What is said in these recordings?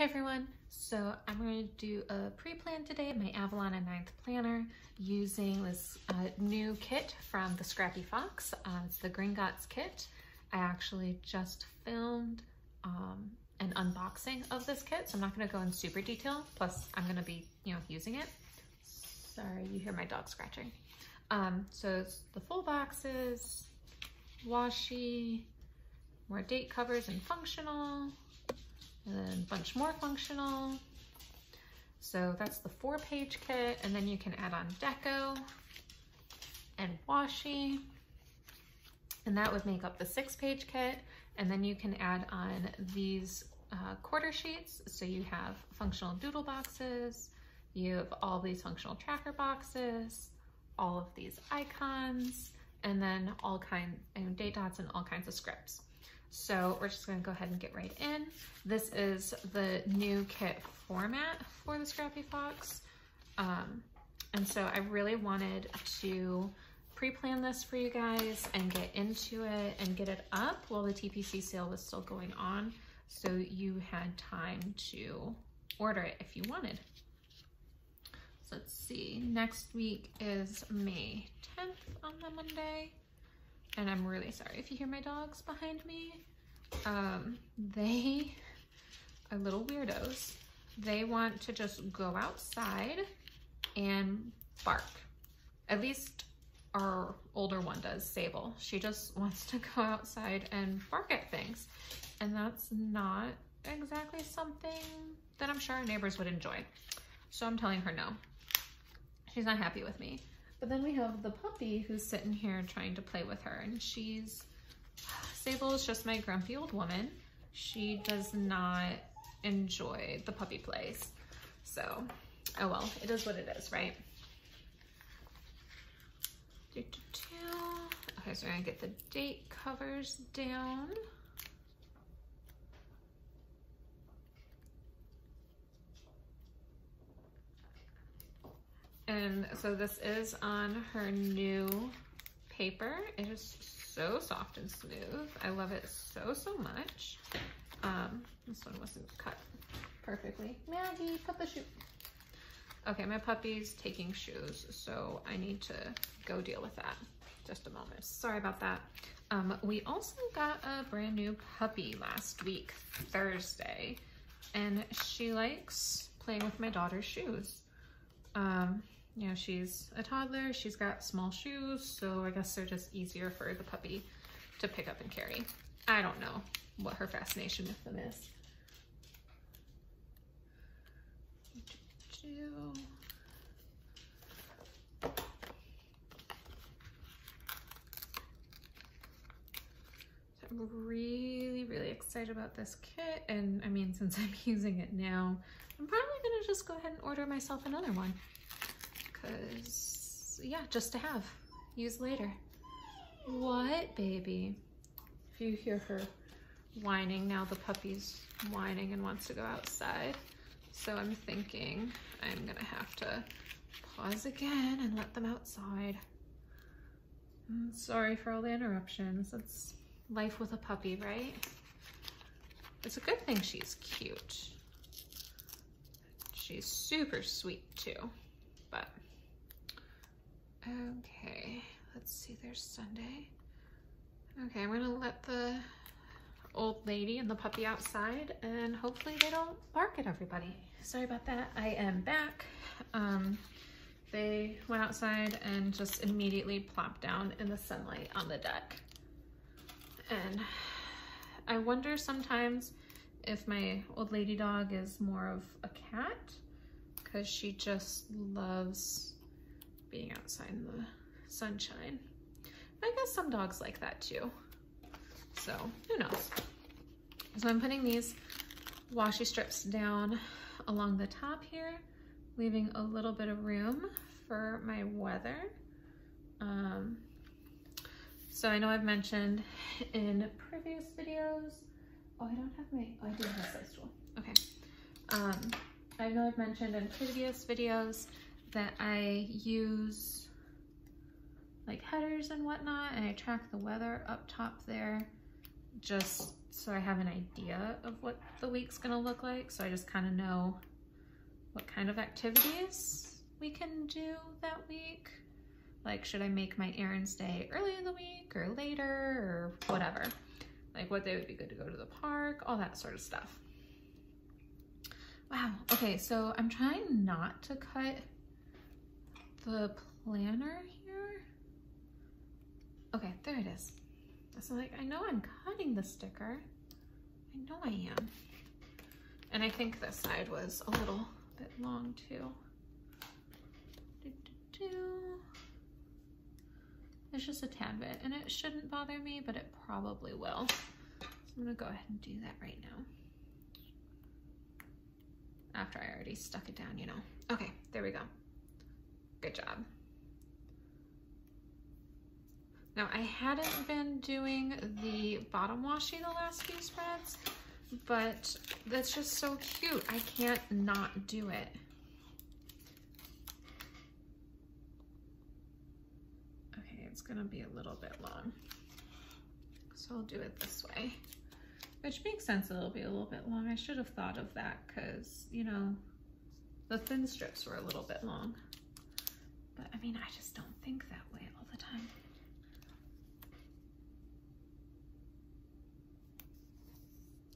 Hey everyone, so I'm going to do a pre-plan today, my Avalon and Ninth planner, using this uh, new kit from the Scrappy Fox. Uh, it's the Gringotts kit. I actually just filmed um, an unboxing of this kit, so I'm not going to go in super detail, plus I'm going to be, you know, using it. Sorry, you hear my dog scratching. Um, so it's the full boxes, washi, more date covers and functional, and then a bunch more functional. So that's the four page kit. And then you can add on deco and washi. And that would make up the six page kit. And then you can add on these uh, quarter sheets. So you have functional doodle boxes, you have all these functional tracker boxes, all of these icons, and then all kinds, and date dots and all kinds of scripts. So we're just gonna go ahead and get right in. This is the new kit format for the Scrappy Fox. Um, and so I really wanted to pre-plan this for you guys and get into it and get it up while the TPC sale was still going on. So you had time to order it if you wanted. So let's see, next week is May 10th on the Monday and I'm really sorry if you hear my dogs behind me. Um, they are little weirdos. They want to just go outside and bark. At least our older one does, Sable. She just wants to go outside and bark at things. And that's not exactly something that I'm sure our neighbors would enjoy. So I'm telling her no. She's not happy with me. But then we have the puppy who's sitting here trying to play with her and she's, Sable is just my grumpy old woman. She does not enjoy the puppy plays. So, oh well, it is what it is, right? Okay, so we're gonna get the date covers down. And so this is on her new paper. It is so soft and smooth. I love it so, so much. Um, this one wasn't cut perfectly. Maggie, put the shoe. Okay, my puppy's taking shoes, so I need to go deal with that. Just a moment. Sorry about that. Um, we also got a brand new puppy last week, Thursday, and she likes playing with my daughter's shoes. Um, you know, she's a toddler, she's got small shoes, so I guess they're just easier for the puppy to pick up and carry. I don't know what her fascination with them is. I'm really, really excited about this kit. And I mean, since I'm using it now, I'm probably gonna just go ahead and order myself another one because yeah, just to have, use later. What, baby? If you hear her whining, now the puppy's whining and wants to go outside. So I'm thinking I'm gonna have to pause again and let them outside. I'm mm, sorry for all the interruptions. It's life with a puppy, right? It's a good thing she's cute. She's super sweet too, but Okay, let's see, there's Sunday. Okay, I'm gonna let the old lady and the puppy outside and hopefully they don't bark at everybody. Sorry about that, I am back. Um, they went outside and just immediately plopped down in the sunlight on the deck. And I wonder sometimes if my old lady dog is more of a cat because she just loves being outside in the sunshine. I guess some dogs like that too. So who knows? So I'm putting these washi strips down along the top here, leaving a little bit of room for my weather. Um, so I know I've mentioned in previous videos, oh, I don't have my, oh, I do have a size tool. Okay. Um, I know I've mentioned in previous videos that I use like headers and whatnot and I track the weather up top there just so I have an idea of what the week's gonna look like. So I just kind of know what kind of activities we can do that week. Like, should I make my errands day early in the week or later or whatever? Like what day would be good to go to the park, all that sort of stuff. Wow, okay, so I'm trying not to cut the planner here. Okay, there it is. So like, I know I'm cutting the sticker. I know I am. And I think this side was a little bit long too. Do, do, do. It's just a tad bit and it shouldn't bother me, but it probably will. So I'm gonna go ahead and do that right now after I already stuck it down, you know. Okay, there we go. Good job. Now I hadn't been doing the bottom washi the last few spreads, but that's just so cute. I can't not do it. Okay, it's gonna be a little bit long. So I'll do it this way. Which makes sense it'll be a little bit long. I should have thought of that because, you know, the thin strips were a little bit long. But I mean, I just don't think that way all the time.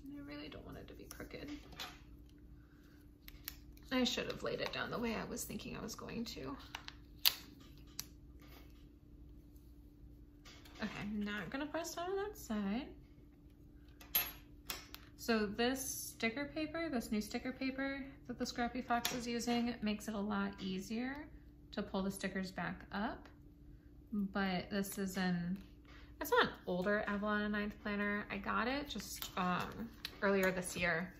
I really don't want it to be crooked. I should have laid it down the way I was thinking I was going to. Okay, I'm not gonna press down on that side. So this sticker paper, this new sticker paper that the Scrappy Fox is using makes it a lot easier to pull the stickers back up. But this is an, it's not an older Avalon 9th planner. I got it just um, earlier this year.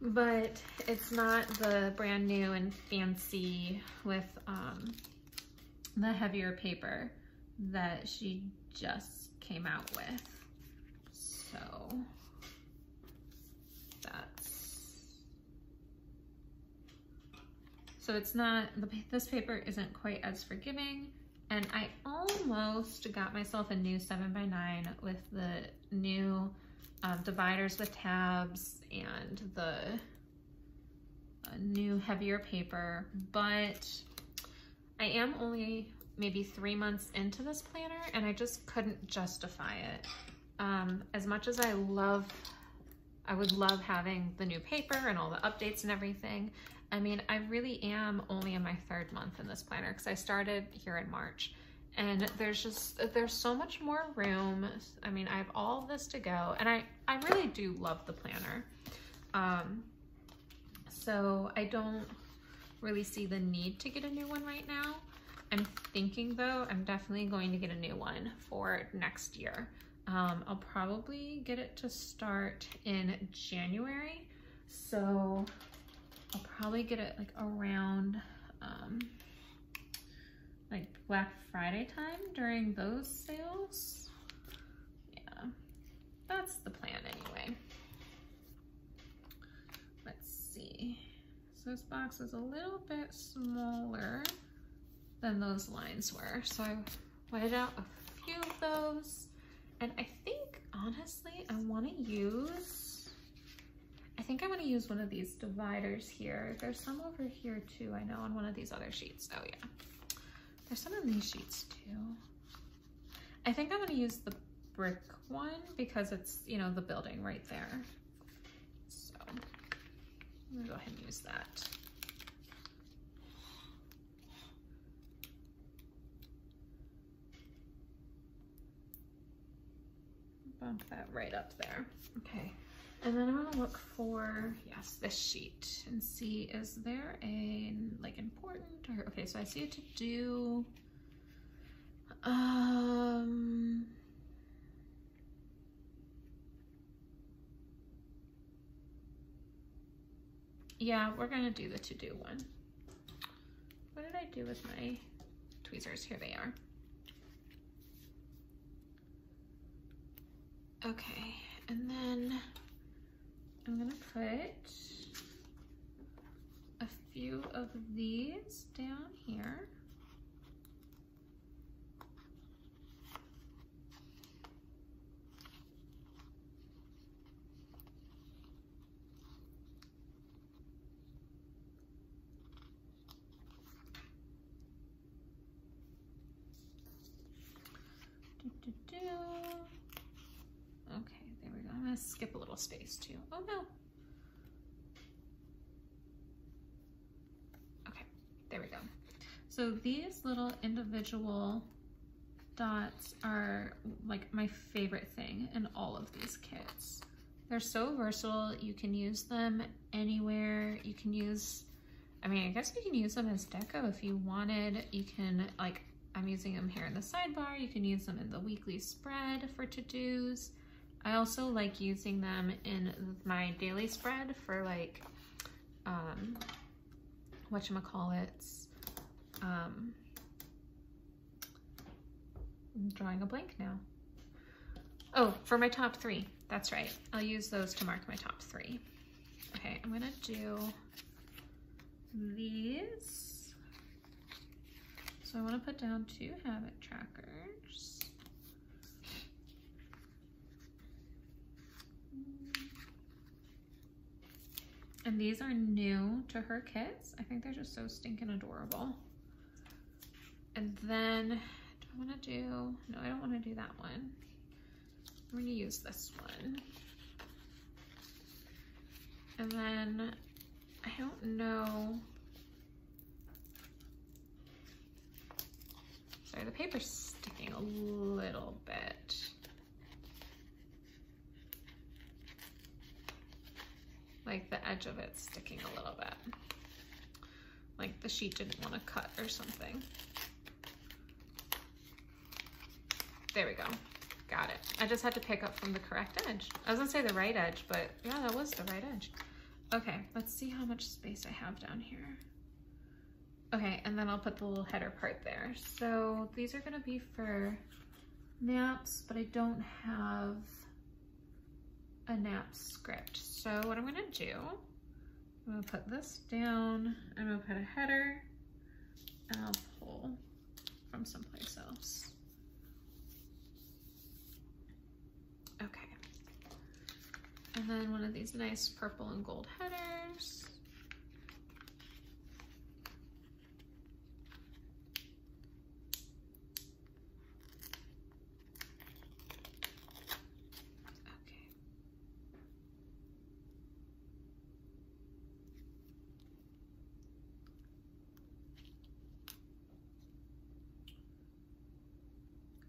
But it's not the brand new and fancy with um, the heavier paper that she just came out with. So So it's not, the, this paper isn't quite as forgiving. And I almost got myself a new 7x9 with the new um, dividers with tabs and the new heavier paper, but I am only maybe three months into this planner and I just couldn't justify it. Um, as much as I love, I would love having the new paper and all the updates and everything, I mean, I really am only in my third month in this planner because I started here in March and there's just, there's so much more room. I mean, I have all this to go and I, I really do love the planner. Um, so I don't really see the need to get a new one right now. I'm thinking though, I'm definitely going to get a new one for next year. Um, I'll probably get it to start in January. So I'll probably get it like around um, like Black Friday time during those sales. Yeah, that's the plan anyway. Let's see. So this box is a little bit smaller than those lines were. So I whited out a few of those. And I think, honestly, I want to use I think I'm gonna use one of these dividers here. There's some over here too, I know, on one of these other sheets. Oh yeah. There's some on these sheets too. I think I'm gonna use the brick one because it's, you know, the building right there. So I'm gonna go ahead and use that. Bump that right up there. Okay. And then I'm gonna look for, yes, this sheet and see, is there a, like important, or, okay, so I see a to do, um, yeah, we're gonna do the to-do one. What did I do with my tweezers? Here they are. Okay, and then I'm gonna put a few of these down here. Little space too. Oh no. Okay, there we go. So these little individual dots are like my favorite thing in all of these kits. They're so versatile. You can use them anywhere. You can use, I mean, I guess you can use them as deco if you wanted. You can, like, I'm using them here in the sidebar. You can use them in the weekly spread for to-dos. I also like using them in my daily spread for like, um, whatchamacallits, um, I'm drawing a blank now. Oh, for my top three. That's right. I'll use those to mark my top three. Okay, I'm gonna do these. So I wanna put down two habit trackers. And these are new to her kits. I think they're just so stinking adorable. And then, do I wanna do, no, I don't wanna do that one. I'm gonna use this one. And then, I don't know. Sorry, the paper's sticking a little bit. Like the edge of it sticking a little bit. Like the sheet didn't want to cut or something. There we go. Got it. I just had to pick up from the correct edge. I was gonna say the right edge, but yeah, that was the right edge. Okay, let's see how much space I have down here. Okay, and then I'll put the little header part there. So these are gonna be for naps, but I don't have a nap script. So what I'm gonna do, I'm gonna put this down, I'm gonna put a header, and I'll pull from someplace else. Okay. And then one of these nice purple and gold headers. Okay.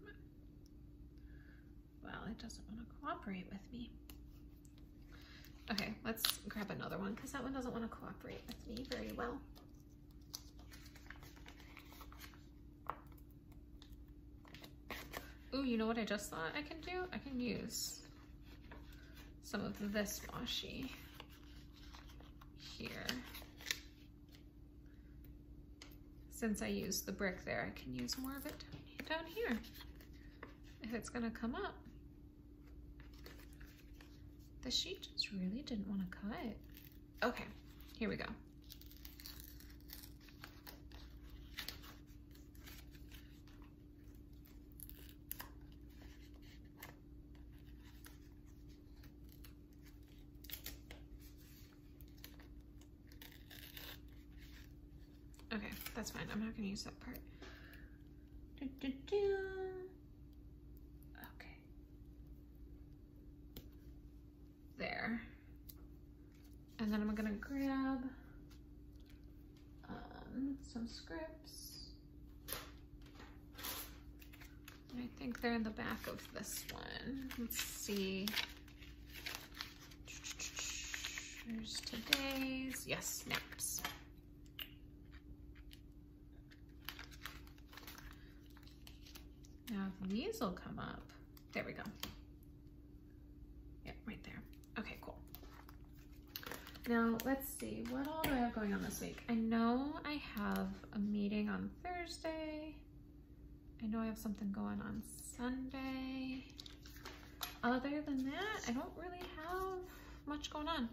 Come on. Well, it doesn't want to cooperate with me. Okay, let's grab another one because that one doesn't want to cooperate with me very well. Ooh, you know what I just thought I can do? I can use some of this washi here. Since I used the brick there, I can use more of it down here if it's gonna come up. The sheet just really didn't want to cut. Okay, here we go. Okay, that's fine. I'm not gonna use that part. Do, do, do. Okay. There. And then I'm gonna grab um, some scripts. I think they're in the back of this one. Let's see. There's today's, yes, naps. Now these will come up, there we go. Yeah, right there. Now let's see, what all do I have going on this week? I know I have a meeting on Thursday. I know I have something going on Sunday. Other than that, I don't really have much going on.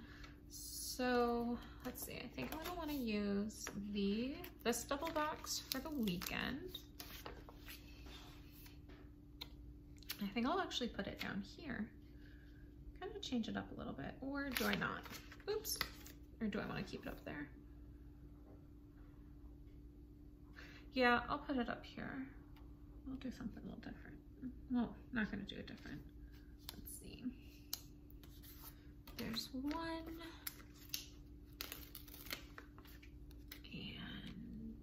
So let's see, I think I'm gonna wanna use the this double box for the weekend. I think I'll actually put it down here. Kind of change it up a little bit, or do I not? Oops, or do I wanna keep it up there? Yeah, I'll put it up here. I'll do something a little different. Well, not gonna do it different. Let's see. there's one. And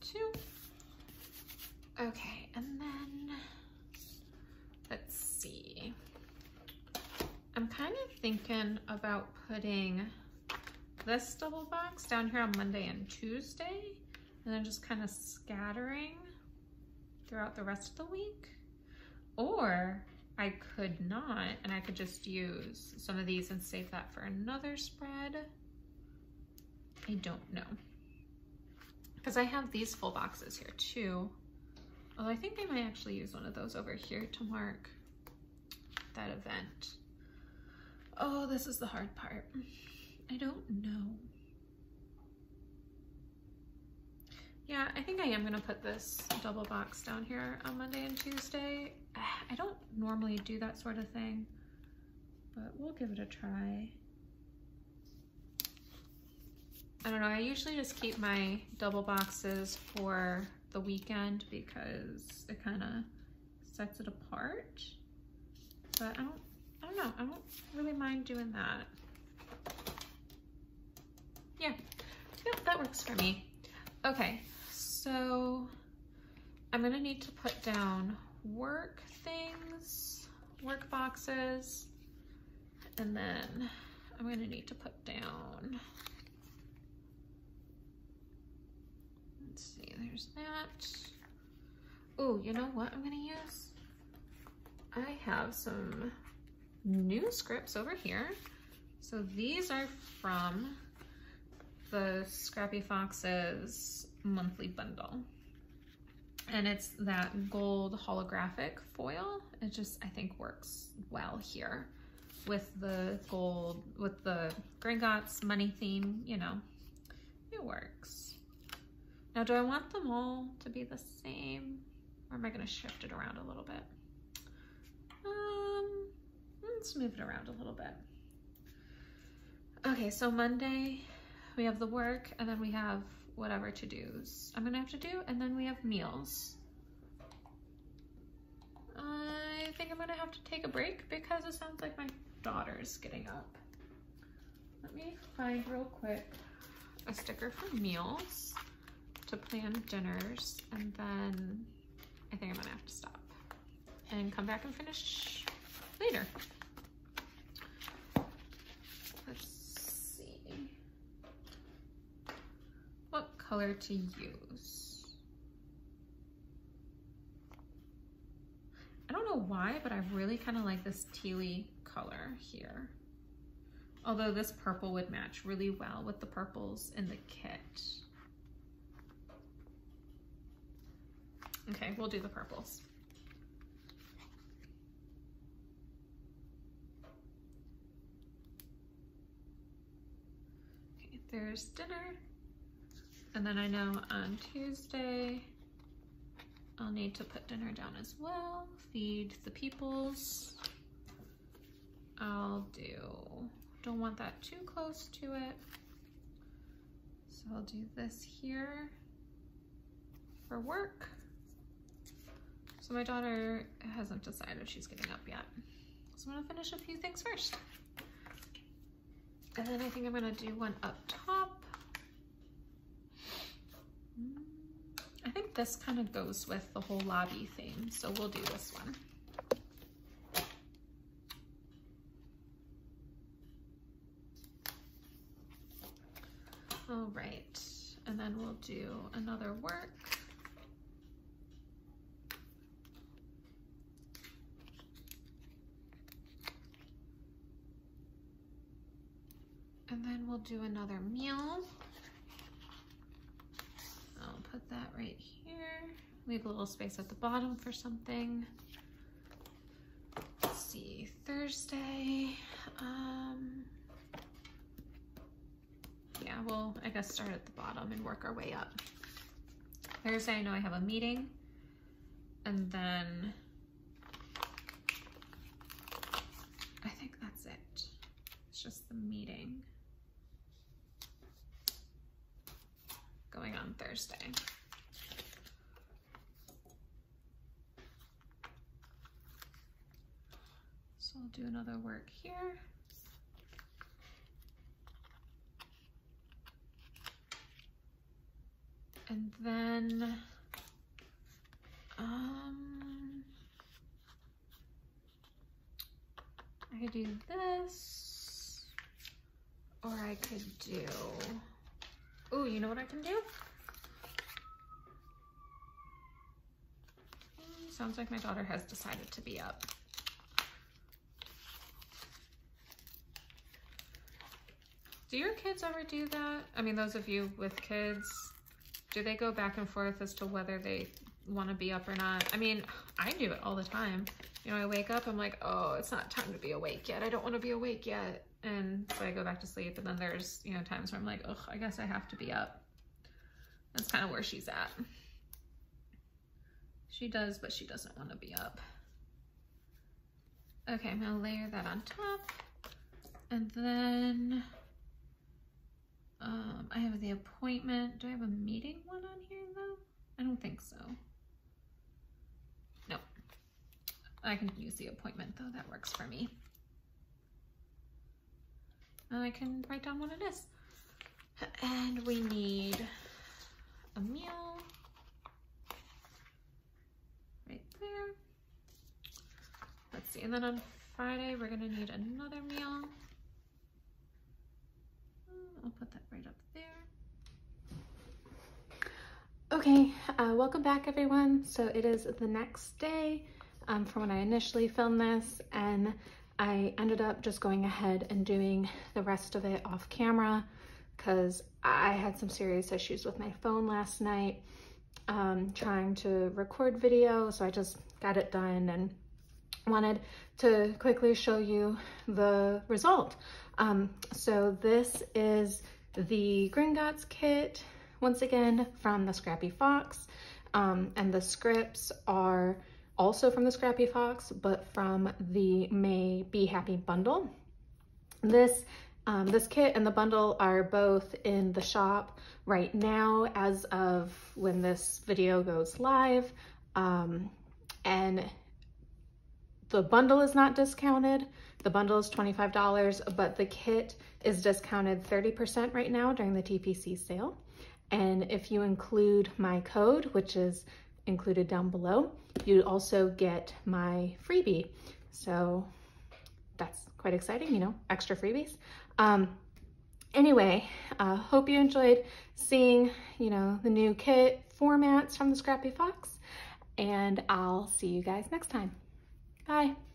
two. Okay, and then let's see. I'm kind of thinking about putting this double box down here on Monday and Tuesday, and then just kind of scattering throughout the rest of the week. Or I could not, and I could just use some of these and save that for another spread. I don't know. Because I have these full boxes here too. Although I think I might actually use one of those over here to mark that event. Oh, this is the hard part. I don't know. Yeah, I think I am gonna put this double box down here on Monday and Tuesday. I don't normally do that sort of thing, but we'll give it a try. I don't know, I usually just keep my double boxes for the weekend because it kind of sets it apart. But I don't, don't know, I don't really mind doing that. Yeah, yep, that works for me. Okay, so I'm gonna need to put down work things, work boxes, and then I'm gonna need to put down, let's see, there's that. Oh, you know what I'm gonna use? I have some new scripts over here. So these are from the Scrappy Foxes monthly bundle. And it's that gold holographic foil. It just, I think, works well here with the gold, with the Gringotts money theme, you know, it works. Now, do I want them all to be the same? Or am I gonna shift it around a little bit? Um, let's move it around a little bit. Okay, so Monday, we have the work and then we have whatever to-dos I'm gonna have to do and then we have meals. I think I'm gonna have to take a break because it sounds like my daughter's getting up. Let me find real quick a sticker for meals to plan dinners and then I think I'm gonna have to stop and come back and finish later. Color to use. I don't know why, but I really kind of like this tealy color here. Although this purple would match really well with the purples in the kit. Okay, we'll do the purples. Okay, there's dinner. And then I know on Tuesday, I'll need to put dinner down as well, feed the peoples. I'll do, don't want that too close to it. So I'll do this here for work. So my daughter hasn't decided she's getting up yet. So I'm gonna finish a few things first. And then I think I'm gonna do one up top I think this kind of goes with the whole lobby theme, so we'll do this one. All right, and then we'll do another work. And then we'll do another meal I'll put that right here. Leave a little space at the bottom for something. Let's see, Thursday. Um, yeah, we'll, I guess, start at the bottom and work our way up. Thursday, I know I have a meeting. And then I think that's it. It's just the meeting. going on Thursday. So I'll do another work here. And then, um, I could do this, or I could do, oh, you know what I can do? Sounds like my daughter has decided to be up. Do your kids ever do that? I mean, those of you with kids, do they go back and forth as to whether they want to be up or not? I mean, I do it all the time. You know, I wake up, I'm like, oh, it's not time to be awake yet. I don't want to be awake yet. And so I go back to sleep. And then there's, you know, times where I'm like, oh, I guess I have to be up. That's kind of where she's at. She does, but she doesn't want to be up. Okay, I'm gonna layer that on top. And then um, I have the appointment. Do I have a meeting one on here though? I don't think so. No. I can use the appointment though. That works for me. And I can write down what it is. And we need a meal right there. Let's see. And then on Friday, we're going to need another meal. I'll put that right up there. Okay, uh, welcome back everyone. So it is the next day um, from when I initially filmed this and I ended up just going ahead and doing the rest of it off camera because I had some serious issues with my phone last night um, trying to record video. So I just got it done and wanted to quickly show you the result. Um, so this is the Gringotts kit, once again, from the Scrappy Fox. Um, and the scripts are also from the Scrappy Fox, but from the May Be Happy bundle. This, um, this kit and the bundle are both in the shop right now as of when this video goes live. Um, and the bundle is not discounted. The bundle is $25, but the kit is discounted 30% right now during the TPC sale. And if you include my code, which is included down below, you also get my freebie. So that's quite exciting, you know, extra freebies. Um, anyway, uh, hope you enjoyed seeing, you know, the new kit formats from the Scrappy Fox, and I'll see you guys next time. Bye.